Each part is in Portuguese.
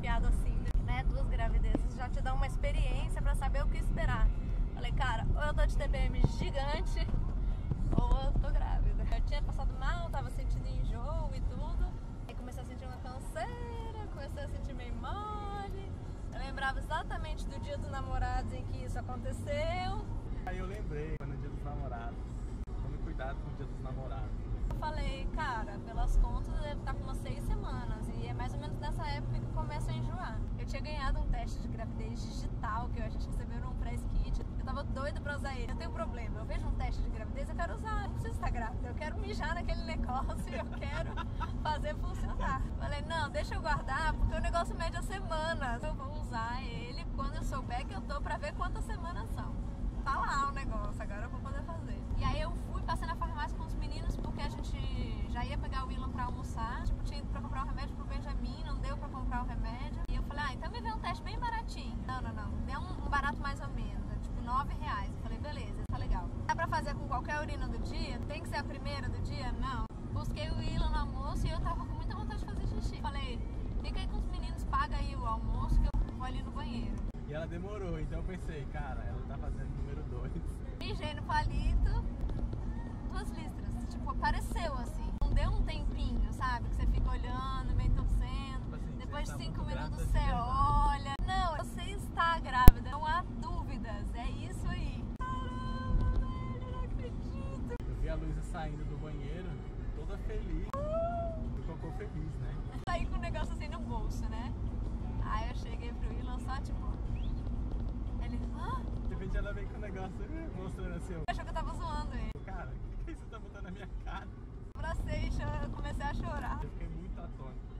desconfiado assim, né? Duas gravidezes já te dão uma experiência pra saber o que esperar. Falei, cara, ou eu tô de TPM gigante, ou eu tô grávida. Eu tinha passado mal, tava sentindo enjoo e tudo. Aí comecei a sentir uma canseira, comecei a sentir meio mole. Eu lembrava exatamente do dia dos namorados em que isso aconteceu. Aí eu lembrei, foi no dia dos namorados. Tome cuidado com o dia dos namorados. Eu falei, cara, pelas contas deve estar com umas seis semanas. E é mais ou menos nessa época que eu começo a enjoar. Eu tinha ganhado um teste de gravidez digital que a gente recebeu num press kit. Eu tava doida pra usar ele. Eu tenho um problema. Eu vejo um teste de gravidez, eu quero usar. Não preciso estar grávida. Eu quero mijar naquele negócio. Eu quero fazer funcionar. Falei, não, deixa eu guardar, porque o negócio mede a semanas. Eu vou usar ele quando eu souber que eu tô pra ver quantas semanas são. Tá lá o negócio, agora eu vou poder fazer. E aí eu fui, passei na farmácia com os meninos, porque a gente já ia pegar o Willan pra almoçar. Tipo, tinha ido pra comprar um remédio pro Benjamin, não deu pra comprar o remédio. E eu falei, ah, então me vê um teste bem baratinho. Não, não, não. Deu um, um barato mais ou menos, é tipo 9 reais. Eu falei, beleza, tá legal. Dá pra urina do dia? Tem que ser a primeira do dia? Não. Busquei o Willan no almoço e eu tava com muita vontade de fazer xixi. Falei, fica aí com os meninos, paga aí o almoço que eu vou ali no banheiro. E ela demorou, então eu pensei, cara, ela tá fazendo número 2. Mijei no palito, duas listras. Tipo, apareceu assim. Não deu um tempinho, sabe? Que você fica olhando, meio torcendo. Tipo assim, Depois de tá cinco minutos você olha. Saindo do banheiro, toda feliz. Do cocô feliz, né? Saí com o negócio assim no bolso, né? Aí eu cheguei pro Ilan só tipo. Ele, ah, De repente ela vem com o negócio eh, mostrando assim, eu, achou que eu tava zoando ele. cara, o que, que você tá botando na minha cara? Abracei eu comecei a chorar. Eu fiquei muito atônito.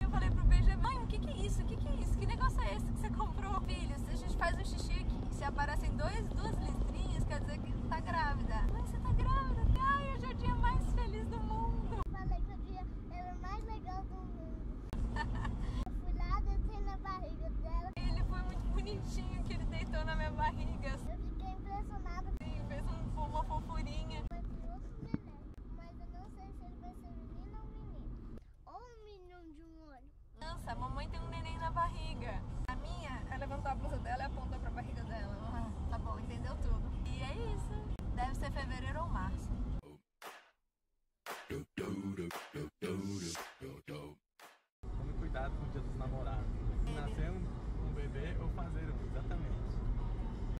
Eu falei pro Benjamin, mãe, o que que é isso? O que que é isso? Que negócio é esse que você comprou? Filho, se a gente faz um xixi aqui, se aparecem dois, duas listrinhas, quer dizer que tá grávida. Mãe, você tá grávida? Ai, hoje é o dia mais feliz do mundo. Falei que o dia era o mais legal do mundo. Eu fui lá, desci na barriga dela. Ele foi muito bonitinho que ele deitou na minha barriga. Eu fiquei impressionada Assim, fez um, uma fofurinha. outro neném. Mas eu não sei se ele vai ser menino ou menino. Ou um menino de um olho. Nossa, a mamãe tem um neném na barriga. A minha, ela levantou a blusa dela e apontou pra barriga dela. Ah, tá bom, entendeu tudo. E é isso. Deve ser fevereiro ou março. Tome cuidado com o dia dos namorados. Se nascer um, um bebê ou fazer um.